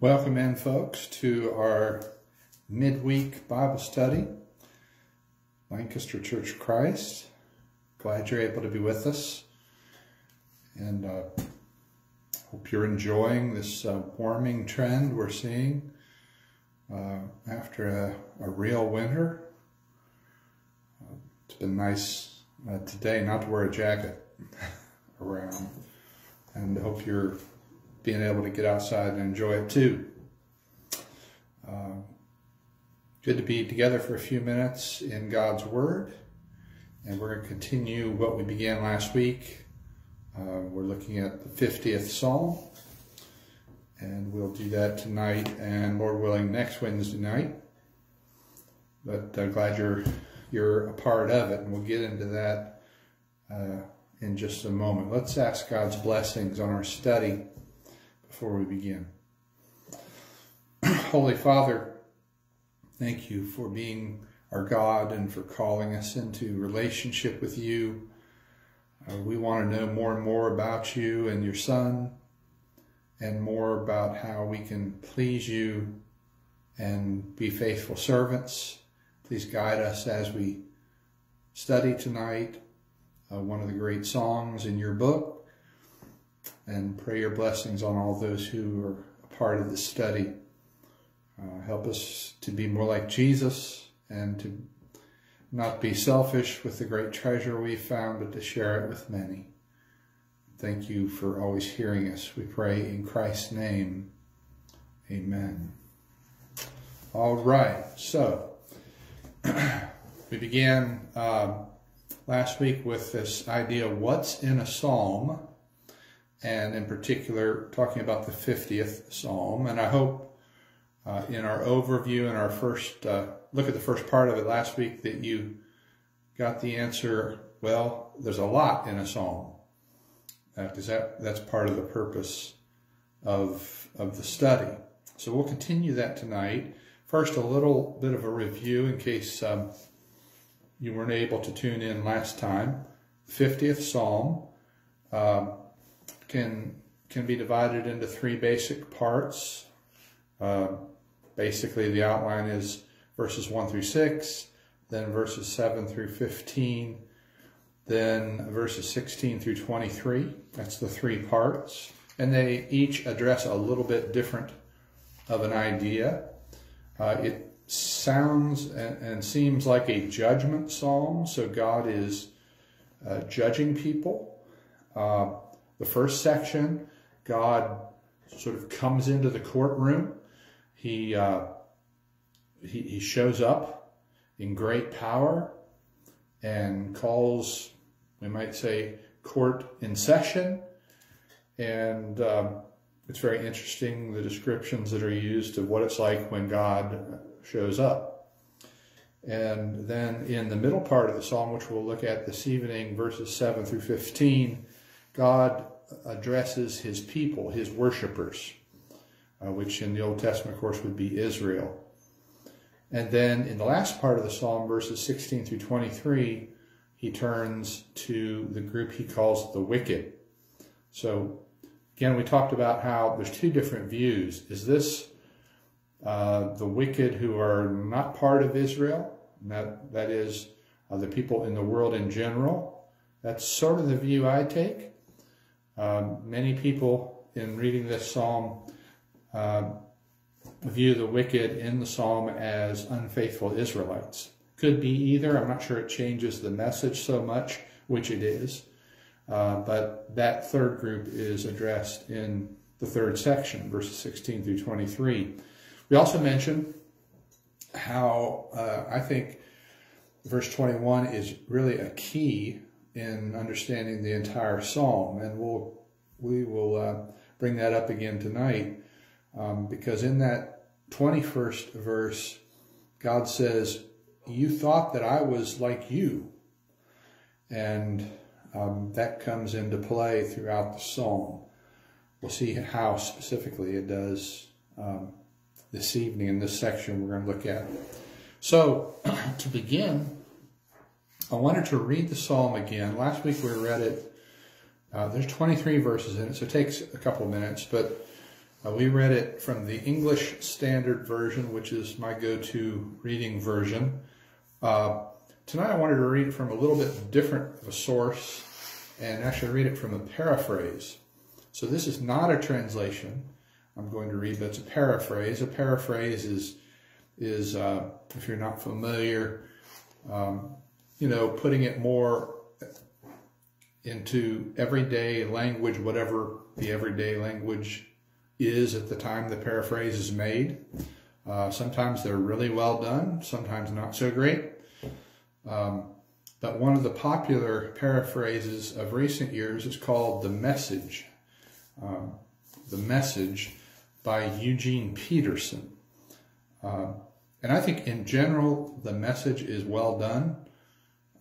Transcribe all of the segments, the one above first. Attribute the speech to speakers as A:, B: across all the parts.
A: Welcome in, folks, to our midweek Bible study. Lancaster Church Christ. Glad you're able to be with us. And uh, hope you're enjoying this uh, warming trend we're seeing uh, after a, a, real winter. It's been nice uh, today not to wear a jacket around. And hope you're being able to get outside and enjoy it too. Uh, good to be together for a few minutes in God's Word. And we're going to continue what we began last week. Uh, we're looking at the 50th Psalm. And we'll do that tonight and, Lord willing, next Wednesday night. But I'm uh, glad you're, you're a part of it. And we'll get into that uh, in just a moment. Let's ask God's blessings on our study before we begin. Holy Father, thank you for being our God and for calling us into relationship with you. Uh, we want to know more and more about you and your Son and more about how we can please you and be faithful servants. Please guide us as we study tonight uh, one of the great songs in your book and pray your blessings on all those who are a part of the study. Uh, help us to be more like Jesus and to not be selfish with the great treasure we found, but to share it with many. Thank you for always hearing us. We pray in Christ's name. Amen. All right, so we began uh, last week with this idea what's in a psalm and in particular talking about the 50th Psalm. And I hope uh, in our overview and our first uh, look at the first part of it last week that you got the answer, well, there's a lot in a Psalm. Because uh, that, that's part of the purpose of, of the study. So we'll continue that tonight. First, a little bit of a review in case um, you weren't able to tune in last time. 50th Psalm. Um, can can be divided into three basic parts. Uh, basically, the outline is verses 1 through 6, then verses 7 through 15, then verses 16 through 23. That's the three parts. And they each address a little bit different of an idea. Uh, it sounds and, and, seems like a judgment psalm, so God is uh, judging people. Uh, the first section, God sort of comes into the courtroom. He, uh, he, he shows up in great power and calls, we might say, court in session. And um, it's very interesting the descriptions that are used of what it's like when God shows up. And then in the middle part of the psalm, which we'll look at this evening, verses 7 through 15, God addresses his people, his worshippers, uh, which in the Old Testament, of course, would be Israel. And then in the last part of the psalm, verses 16 through 23, he turns to the group he calls the wicked. So again, we talked about how there's two different views. Is this uh, the wicked who are not part of Israel? That, that is uh, the people in the world in general. That's sort of the view I take. Um, many people in reading this psalm uh, view the wicked in the psalm as unfaithful Israelites. Could be either. I'm not sure it changes the message so much, which it is. Uh, but that third group is addressed in the third section, verses 16 through 23. We also mentioned how uh, I think verse 21 is really a key in understanding the entire psalm, and we'll we will uh, bring that up again tonight, um, because in that 21st verse, God says, "You thought that I was like you," and um, that comes into play throughout the psalm. We'll see how specifically it does um, this evening in this section we're going to look at. So, to begin, I wanted to read the psalm again. Last week we read it. Uh, there's 23 verses in it, so it takes a couple minutes, but Uh, we read it from the English Standard Version, which is my go-to reading version. Uh, tonight I wanted to read it from a little bit different of a source and actually read it from a paraphrase. So this is not a translation I'm going to read, but it's a paraphrase. A paraphrase is, is uh, if you're not familiar, um, you know, putting it more into everyday language, whatever the everyday language is at the time the paraphrase is made. Uh, sometimes they're really well done, sometimes not so great. Um, but one of the popular paraphrases of recent years is called The Message. Um, the Message by Eugene Peterson. Uh, and I think in general, the message is well done.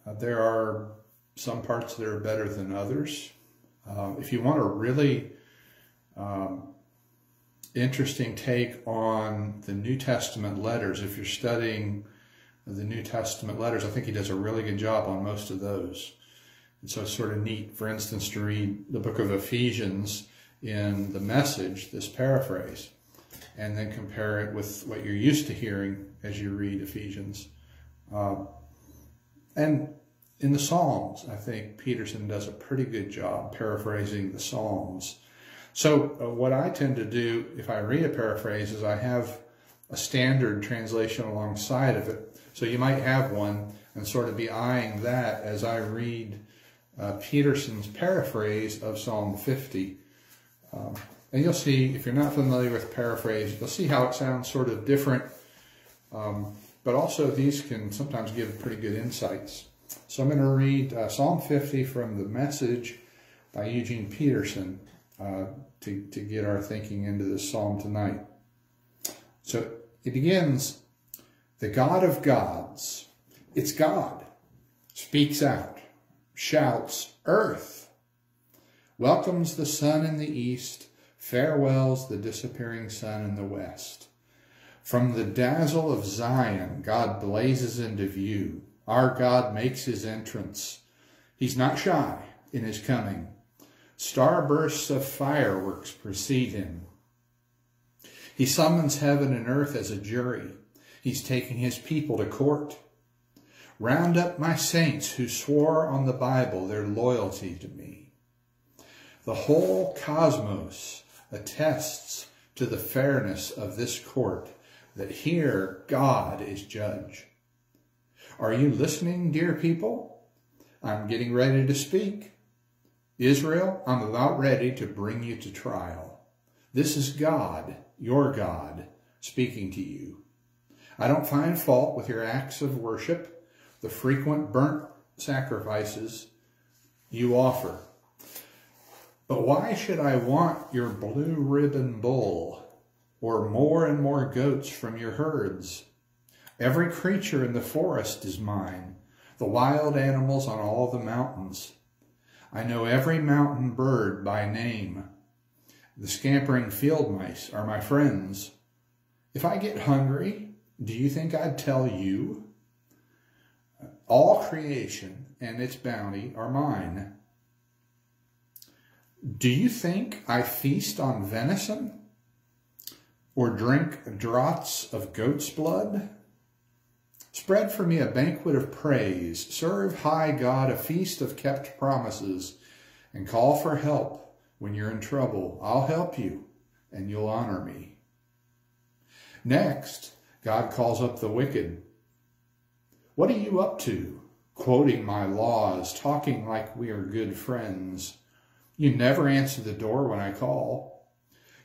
A: Uh, there are some parts that are better than others. Uh, if you want a really um, interesting take on the New Testament letters, if you're studying the New Testament letters, I think he does a really good job on most of those. And so it's sort of neat, for instance, to read the book of Ephesians in the message, this paraphrase, and then compare it with what you're used to hearing as you read Ephesians. Uh, and in the Psalms, I think Peterson does a pretty good job paraphrasing the Psalms. So uh, what I tend to do if I read a paraphrase is I have a standard translation alongside of it. So you might have one and sort of be eyeing that as I read uh, Peterson's paraphrase of Psalm 50. Um, and you'll see, if you're not familiar with paraphrase, you'll see how it sounds sort of different. Um, but also these can sometimes give pretty good insights. So I'm going to read uh, Psalm 50 from the message by Eugene Peterson uh, to, to get our thinking into this psalm tonight. So it begins, the God of gods, it's God, speaks out, shouts, earth, welcomes the sun in the east, farewells the disappearing sun in the west. From the dazzle of Zion, God blazes into view. Our God makes his entrance. He's not shy in his coming. Starbursts of fireworks precede him. He summons heaven and earth as a jury. He's taking his people to court. Round up my saints who swore on the Bible their loyalty to me. The whole cosmos attests to the fairness of this court, that here God is judge. Are you listening, dear people? I'm getting ready to speak. Israel, I'm about ready to bring you to trial. This is God, your God, speaking to you. I don't find fault with your acts of worship, the frequent burnt sacrifices you offer. But why should I want your blue ribbon bull or more and more goats from your herds? Every creature in the forest is mine, the wild animals on all the mountains. I know every mountain bird by name. The scampering field mice are my friends. If I get hungry, do you think I'd tell you? All creation and its bounty are mine. Do you think I feast on venison or drink draughts of goat's blood? Spread for me a banquet of praise. Serve high God a feast of kept promises and call for help when you're in trouble. I'll help you and you'll honor me. Next, God calls up the wicked. What are you up to? Quoting my laws, talking like we are good friends. You never answer the door when I call.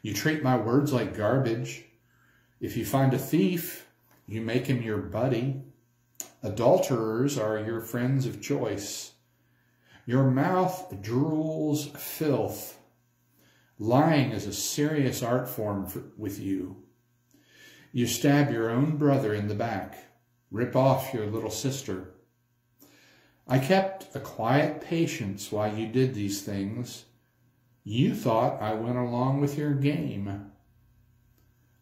A: You treat my words like garbage. If you find a thief, you make him your buddy. Adulterers are your friends of choice. Your mouth drools filth. Lying is a serious art form for, with you. You stab your own brother in the back, rip off your little sister. I kept a quiet patience while you did these things. You thought I went along with your game.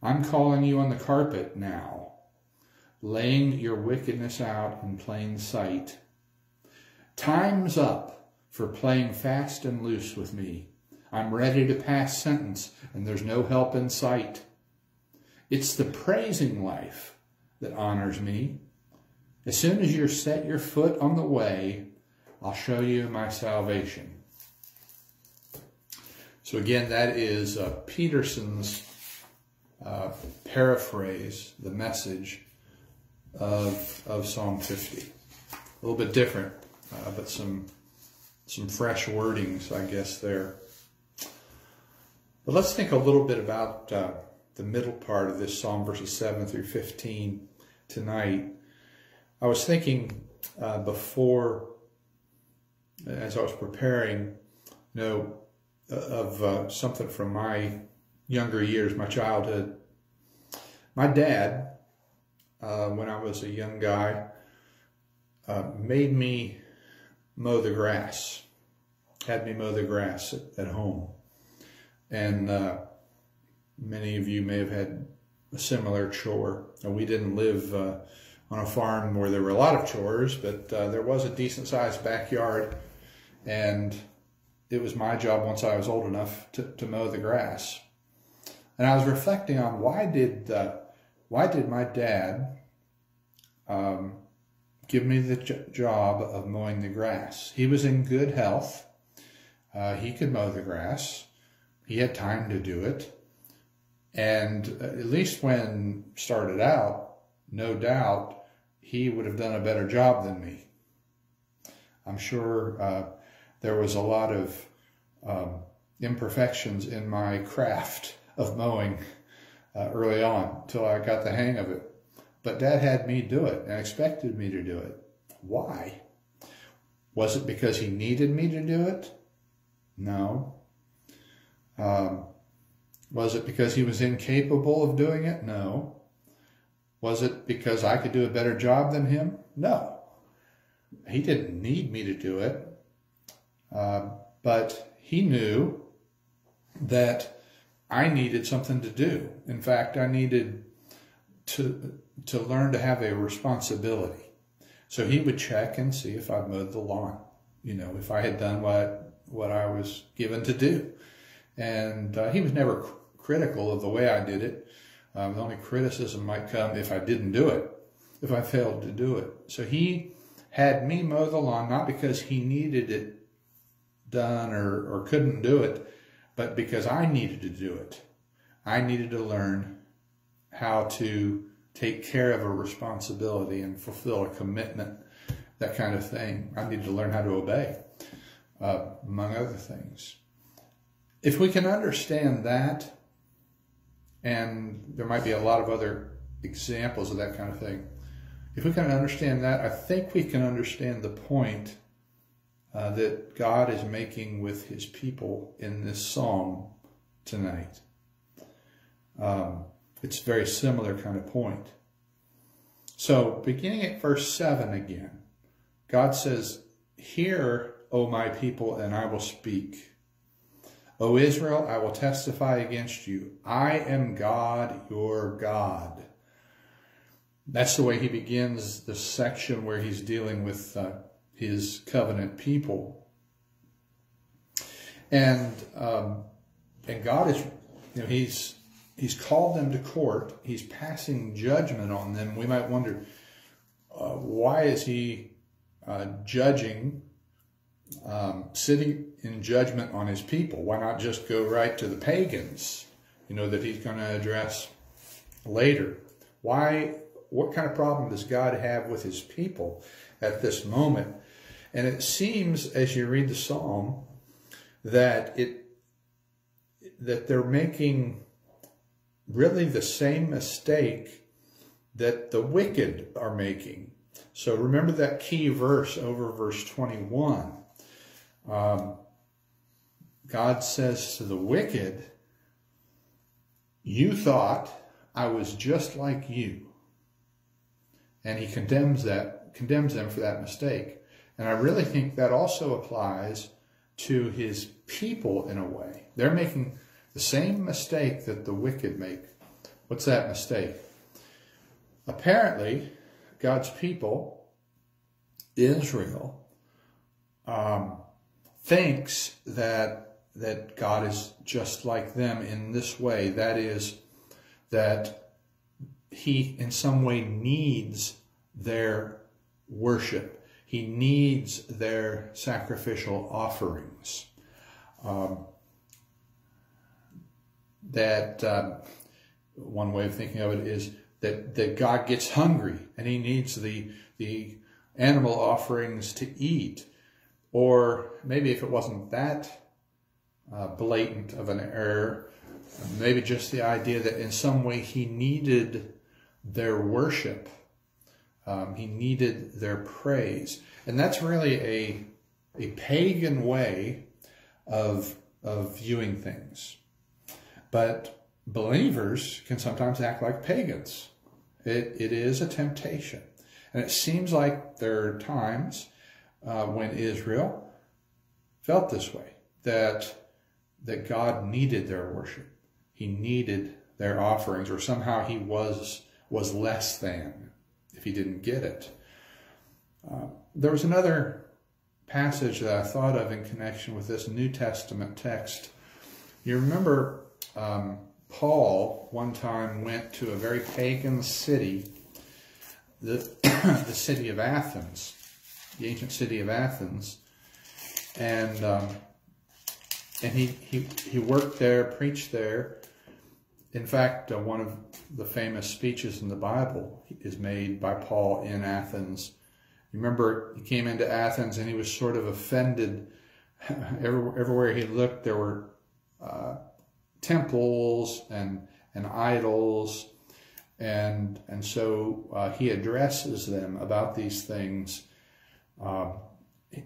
A: I'm calling you on the carpet now laying your wickedness out in plain sight. Time's up for playing fast and loose with me. I'm ready to pass sentence and there's no help in sight. It's the praising life that honors me. As soon as you set your foot on the way, I'll show you my salvation. So again, that is uh, Peterson's uh, paraphrase, the message of, of Psalm 50. A little bit different, uh, but some some fresh wordings, I guess, there. But let's think a little bit about uh, the middle part of this Psalm, verses 7 through 15 tonight. I was thinking uh, before, as I was preparing, you know, of uh, something from my younger years, my childhood. My dad, uh, when I was a young guy, uh, made me mow the grass, had me mow the grass at, at home. And uh, many of you may have had a similar chore. We didn't live uh, on a farm where there were a lot of chores, but uh, there was a decent sized backyard. And it was my job once I was old enough to, to mow the grass. And I was reflecting on why did uh, why did my dad um, give me the job of mowing the grass? He was in good health. Uh, he could mow the grass. He had time to do it. And at least when started out, no doubt, he would have done a better job than me. I'm sure uh, there was a lot of um, imperfections in my craft of mowing uh, early on till I got the hang of it. But dad had me do it and expected me to do it. Why? Was it because he needed me to do it? No. Um, was it because he was incapable of doing it? No. Was it because I could do a better job than him? No. He didn't need me to do it. Uh, but he knew that I needed something to do. In fact, I needed to to learn to have a responsibility. So he would check and see if I mowed the lawn, you know, if I had done what what I was given to do. And uh, he was never cr- critical of the way I did it. Um, the only criticism might come if I didn't do it, if I failed to do it. So he had me mow the lawn not because he needed it done or, or couldn't do it, but because I needed to do it. I needed to learn how to take care of a responsibility and fulfill a commitment, that kind of thing. I needed to learn how to obey, uh, among other things. If we can understand that, and there might be a lot of other examples of that kind of thing, if we can understand that, I think we can understand the point uh, that God is making with his people in this psalm tonight. Um, it's a very similar kind of point. So, beginning at verse 7 again, God says, Hear, O my people, and I will speak. O Israel, I will testify against you. I am God, your God. That's the way he begins the section where he's dealing with uh, his covenant people. And um, and God is, you know, he's he's called them to court. He's passing judgment on them. We might wonder uh, why is he uh, judging, um, sitting in judgment on his people? Why not just go right to the pagans? You know that he's going to address later. Why? What kind of problem does God have with his people at this moment? And it seems as you read the psalm that it that they're making really the same mistake that the wicked are making. So remember that key verse over verse 21. Um, God says to the wicked, You thought I was just like you. And he condemns that condemns them for that mistake. And I really think that also applies to his people in a way. They're making the same mistake that the wicked make. What's that mistake? Apparently, God's people, Israel, um, thinks that that God is just like them in this way. That is, that he in some way needs their worship. He needs their sacrificial offerings. Um, that um, one way of thinking of it is that, that God gets hungry and he needs the, the animal offerings to eat. Or maybe if it wasn't that uh, blatant of an error, maybe just the idea that in some way he needed their worship. Um, he needed their praise. And that's really a, a pagan way of, of viewing things. But believers can sometimes act like pagans. It, it is a temptation. And it seems like there are times uh, when Israel felt this way, that, that God needed their worship. He needed their offerings, or somehow he was, was less than if he didn't get it. Uh, there was another passage that I thought of in connection with this New Testament text. You remember um, Paul one time went to a very pagan city, the, the city of Athens, the ancient city of Athens, and um, and he, he he worked there, preached there. In fact, uh, one of the famous speeches in the Bible is made by Paul in Athens. Remember, he came into Athens and he was sort of offended. Everywhere, he looked, there were uh, temples and, and idols. And, and so uh, he addresses them about these things. He,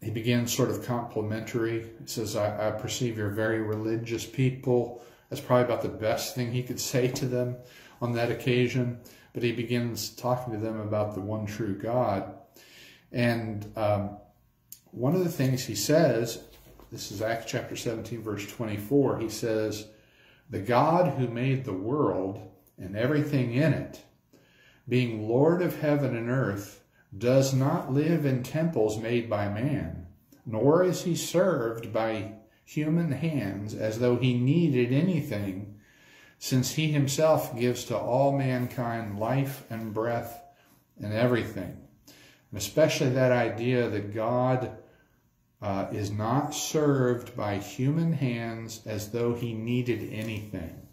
A: he begins sort of complimentary. He says, I, I perceive you're very religious people. That's probably about the best thing he could say to them on that occasion. But he begins talking to them about the one true God. And um, one of the things he says this is Acts chapter 17, verse 24. He says, The God who made the world and everything in it, being Lord of heaven and earth, does not live in temples made by man, nor is he served by human hands as though he needed anything, since he himself gives to all mankind life and breath and everything. And especially that idea that God uh, is not served by human hands as though he needed anything.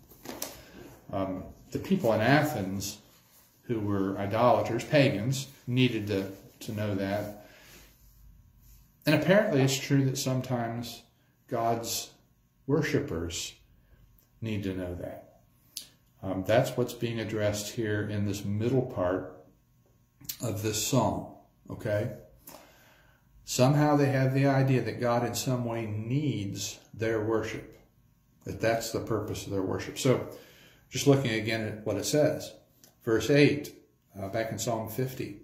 A: Um, the people in Athens, who were idolaters, pagans, needed to, to know that. And apparently it's true that sometimes God's worshippers need to know that. Um, that's what's being addressed here in this middle part of this psalm, okay? Somehow they have the idea that God in some way needs their worship, that that's the purpose of their worship. So just looking again at what it says. Verse 8, uh, back in Psalm 50.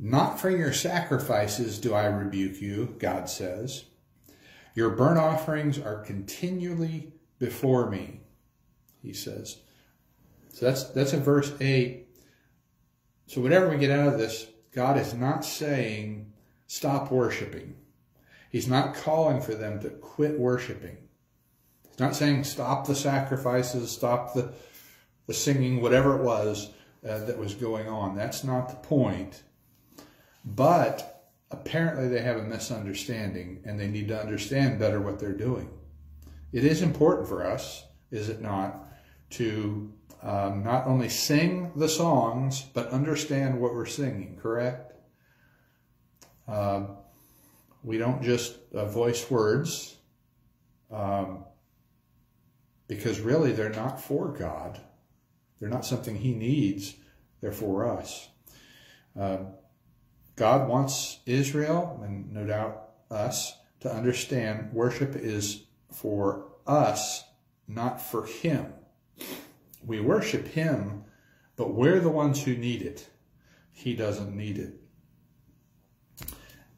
A: Not for your sacrifices do I rebuke you, God says. Your burnt offerings are continually before me, he says. So that's, that's in verse 8. So whatever we get out of this, God is not saying stop worshiping. He's not calling for them to quit worshiping. He's not saying stop the sacrifices, stop the, the singing, whatever it was uh, that was going on. That's not the point. But apparently they have a misunderstanding and they need to understand better what they're doing. It is important for us, is it not, to um, not only sing the songs, but understand what we're singing, correct? Um, we don't just uh, voice words um, because really they're not for God. They're not something he needs. They're for us. Uh, God wants Israel, and no doubt us, to understand worship is for us, not for him. We worship him, but we're the ones who need it. He doesn't need it.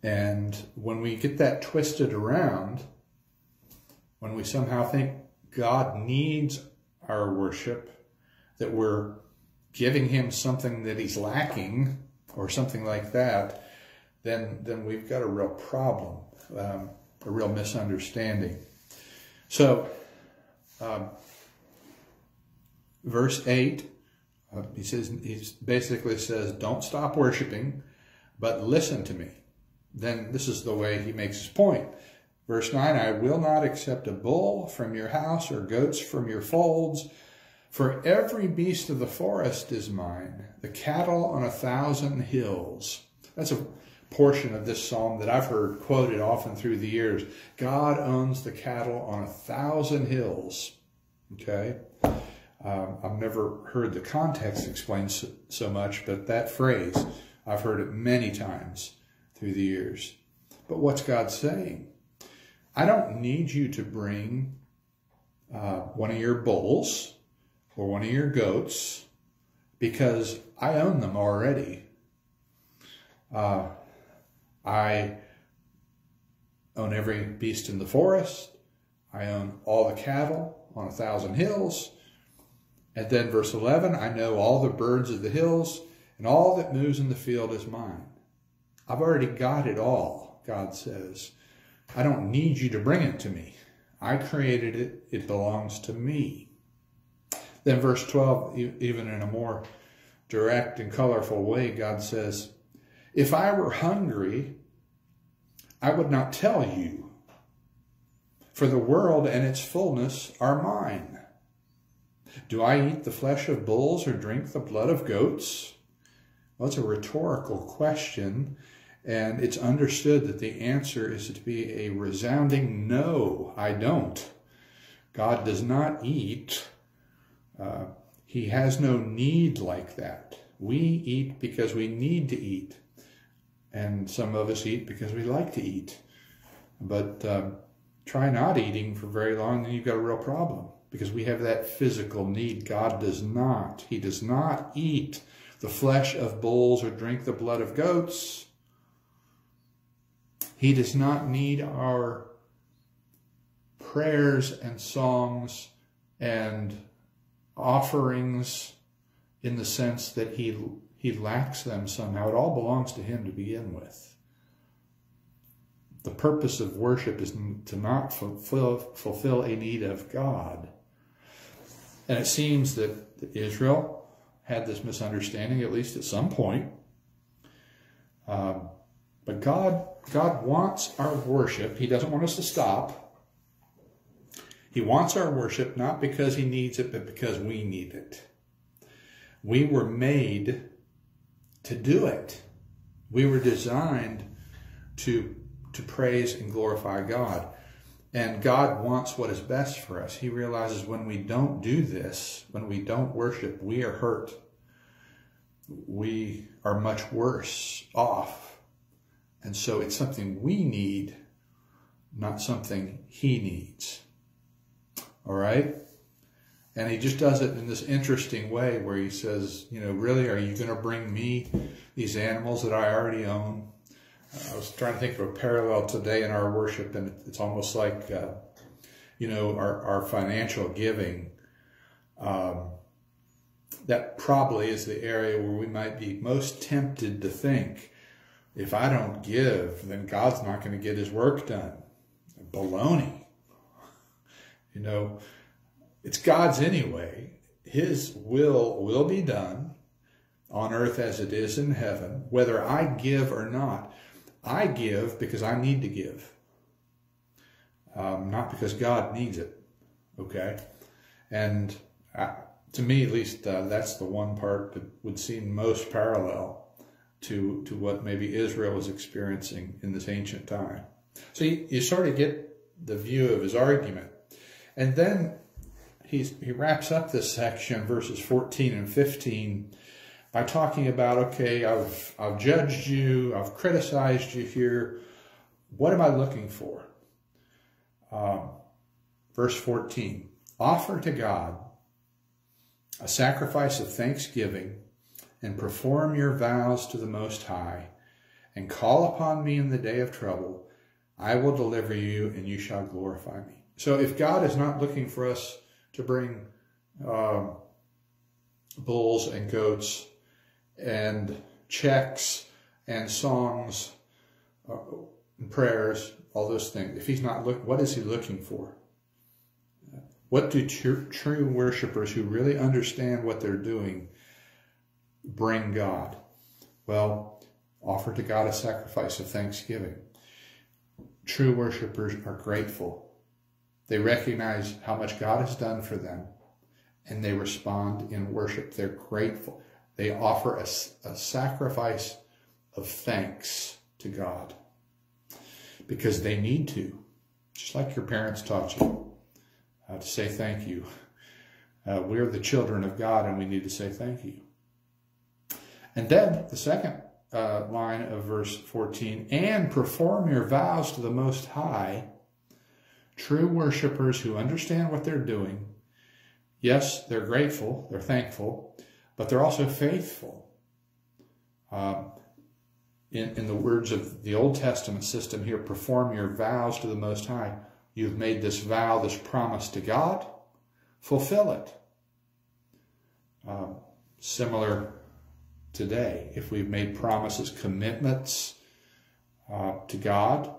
A: And when we get that twisted around, when we somehow think God needs our worship, that we're giving him something that he's lacking or something like that, then, then we've got a real problem. Um, a real misunderstanding. So, um, verse 8, uh, he says, he basically says, don't stop worshiping, but listen to me. Then this is the way he makes his point. Verse 9, I will not accept a bull from your house or goats from your folds, for every beast of the forest is mine, the cattle on a thousand hills. That's a portion of this psalm that I've heard quoted often through the years. God owns the cattle on a thousand hills. Okay? Um, I've never heard the context explained so, so much, but that phrase, I've heard it many times through the years. But what's God saying? I don't need you to bring uh, one of your bulls or one of your goats because I own them already. Uh, I own every beast in the forest. I own all the cattle on a thousand hills. And then verse 11, I know all the birds of the hills and all that moves in the field is mine. I've already got it all, God says. I don't need you to bring it to me. I created it. It belongs to me. Then verse 12, even in a more direct and colorful way, God says, If I were hungry, I would not tell you, for the world and its fullness are mine. Do I eat the flesh of bulls or drink the blood of goats? Well, it's a rhetorical question, and it's understood that the answer is to be a resounding no, I don't. God does not eat uh, he has no need like that. We eat because we need to eat. And some of us eat because we like to eat. But um, try not eating for very long, and you've got a real problem because we have that physical need. God does not. He does not eat the flesh of bulls or drink the blood of goats. He does not need our prayers and songs and offerings in the sense that he, he lacks them somehow. It all belongs to him to begin with. The purpose of worship is to not fulfill, fulfill a need of God. And it seems that Israel had this misunderstanding, at least at some point. Um, but God, God wants our worship. He doesn't want us to stop. He wants our worship not because he needs it, but because we need it. We were made to do it. We were designed to, to praise and glorify God. And God wants what is best for us. He realizes when we don't do this, when we don't worship, we are hurt. We are much worse off. And so it's something we need, not something he needs. All right? And he just does it in this interesting way where he says, you know, really, are you going to bring me these animals that I already own? I was trying to think of a parallel today in our worship, and it's almost like, uh, you know, our, our financial giving. Um, that probably is the area where we might be most tempted to think, if I don't give, then God's not going to get his work done. Baloney. You know, it's God's anyway. His will will be done on earth as it is in heaven, whether I give or not. I give because I need to give, um, not because God needs it. Okay? And uh, to me, at least, uh, that's the one part that would seem most parallel to, to what maybe Israel was experiencing in this ancient time. So you, you sort of get the view of his argument. And then he's, he wraps up this section, verses 14 and 15, by talking about, okay, I've, I've judged you, I've criticized you here. What am I looking for? Um, verse 14, offer to God a sacrifice of thanksgiving and perform your vows to the Most High and call upon me in the day of trouble. I will deliver you and you shall glorify me. So if God is not looking for us to bring um, bulls and goats and checks and songs, uh, prayers, all those things, if he's not look, what is he looking for? What do true, true worshipers who really understand what they're doing bring God? Well, offer to God a sacrifice of thanksgiving. True worshipers are grateful. They recognize how much God has done for them and they respond in worship. They're grateful. They offer a, a sacrifice of thanks to God because they need to, just like your parents taught you uh, to say thank you. Uh, we're the children of God and we need to say thank you. And then the second uh, line of verse 14, and perform your vows to the Most High, true worshipers who understand what they're doing. Yes, they're grateful, they're thankful, but they're also faithful. Um, in, in the words of the Old Testament system here, perform your vows to the Most High. You've made this vow, this promise to God, fulfill it. Um, similar today, if we've made promises, commitments uh, to God,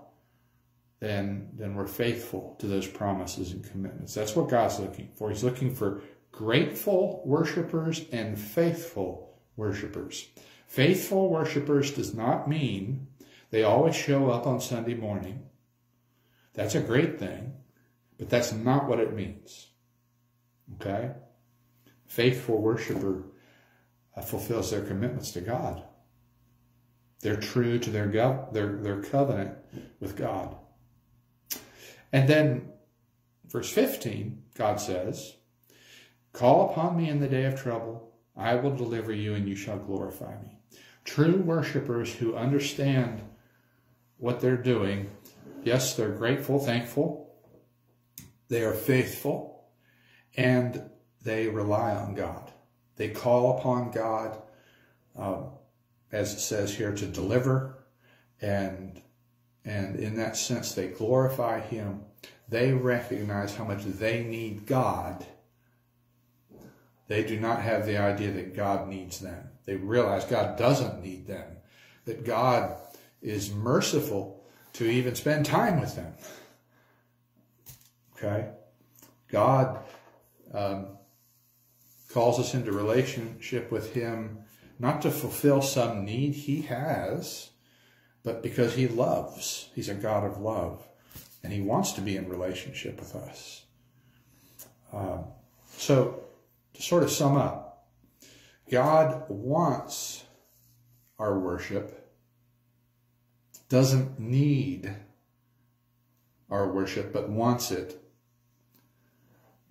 A: then, then we're faithful to those promises and commitments. That's what God's looking for. He's looking for grateful worshipers and faithful worshipers. Faithful worshipers does not mean they always show up on Sunday morning. That's a great thing, but that's not what it means. Okay? Faithful worshiper uh, fulfills their commitments to God. They're true to their, their, their covenant with God. And then, verse 15, God says, Call upon me in the day of trouble. I will deliver you and you shall glorify me. True worshipers who understand what they're doing, yes, they're grateful, thankful, they are faithful, and they rely on God. They call upon God, um, as it says here, to deliver, and and in that sense, they glorify Him. They recognize how much they need God. They do not have the idea that God needs them. They realize God doesn't need them, that God is merciful to even spend time with them. Okay? God um, calls us into relationship with Him not to fulfill some need He has, but because He loves. He's a God of love, and He wants to be in relationship with us. Um, so, to sort of sum up, God wants our worship, doesn't need our worship, but wants it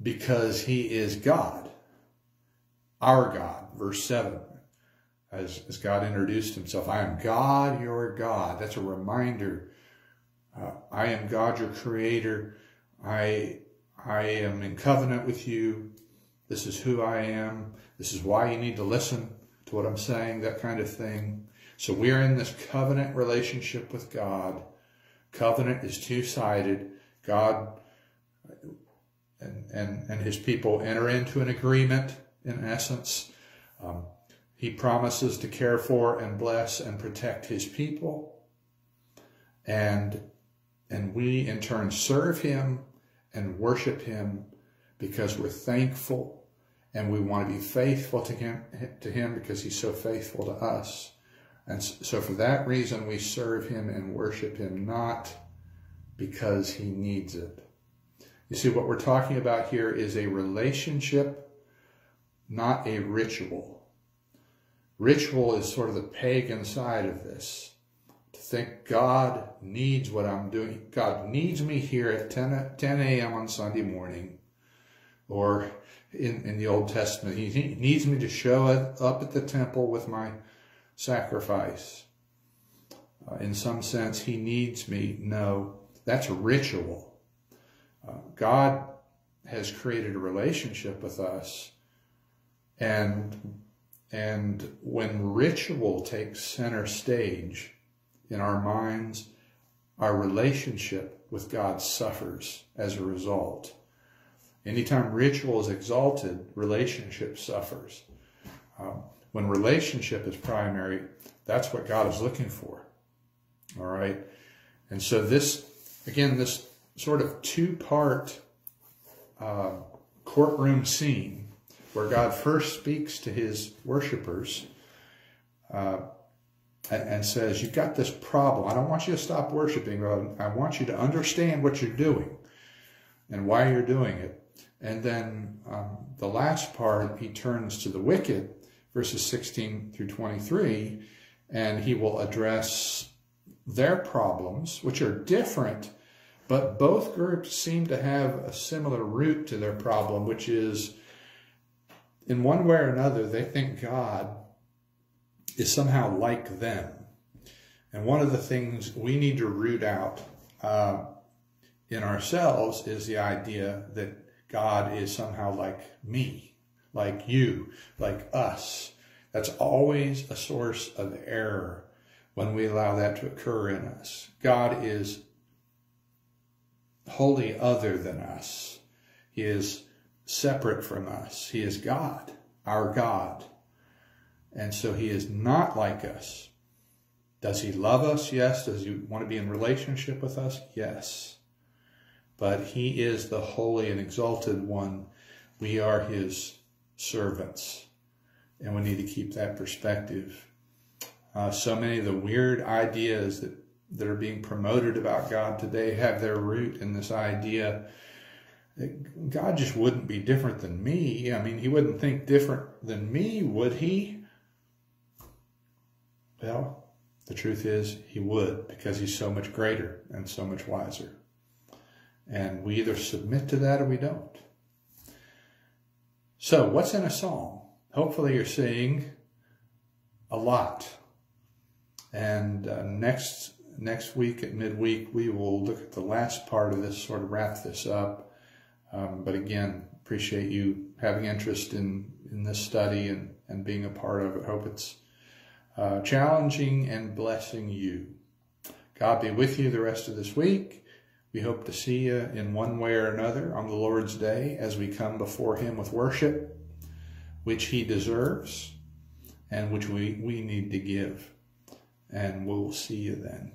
A: because he is God, our God. Verse 7, as, as God introduced himself, I am God, your God. That's a reminder. Uh, I am God, your creator. I, I am in covenant with you. This is who I am. This is why you need to listen to what I'm saying, that kind of thing. So we're in this covenant relationship with God. Covenant is two-sided. God and, and, and his people enter into an agreement, in essence. Um, he promises to care for and bless and protect his people. And, and we, in turn, serve him and worship him because we're thankful and we want to be faithful to him, to him because he's so faithful to us. And so for that reason, we serve him and worship him, not because he needs it. You see, what we're talking about here is a relationship, not a ritual. Ritual is sort of the pagan side of this. To think God needs what I'm doing. God needs me here at 10, 10 a.m. on Sunday morning. Or in, in the Old Testament. He, needs me to show up at the temple with my sacrifice. Uh, in some sense, he needs me. No, that's a ritual. Uh, God has created a relationship with us. And, and when ritual takes center stage in our minds, our relationship with God suffers as a result. Anytime ritual is exalted, relationship suffers. Um, when relationship is primary, that's what God is looking for. All right. And so this, again, this sort of two-part uh, courtroom scene where God first speaks to his worshipers uh, and, says, you've got this problem. I don't want you to stop worshiping. But I want you to understand what you're doing and why you're doing it. And then um, the last part, he turns to the wicked, verses 16 through 23, and he will address their problems, which are different, but both groups seem to have a similar root to their problem, which is in one way or another, they think God is somehow like them. And one of the things we need to root out uh, in ourselves is the idea that God is somehow like me, like you, like us. That's always a source of error when we allow that to occur in us. God is wholly other than us. He is separate from us. He is God, our God. And so he is not like us. Does he love us? Yes. Does he want to be in relationship with us? Yes. But he is the holy and exalted one. We are his servants. And we need to keep that perspective. Uh, so many of the weird ideas that, that are being promoted about God today have their root in this idea God just wouldn't be different than me. I mean, he wouldn't think different than me, would he? Well, the truth is he would because he's so much greater and so much wiser. And we either submit to that or we don't. So, what's in a psalm? Hopefully, you're seeing a lot. And uh, next next week at midweek, we will look at the last part of this, sort of wrap this up. Um, but again, appreciate you having interest in in this study and and being a part of it. Hope it's uh, challenging and blessing you. God be with you the rest of this week. We hope to see you in one way or another on the Lord's Day as we come before Him with worship, which He deserves and which we, we need to give. And we'll see you then.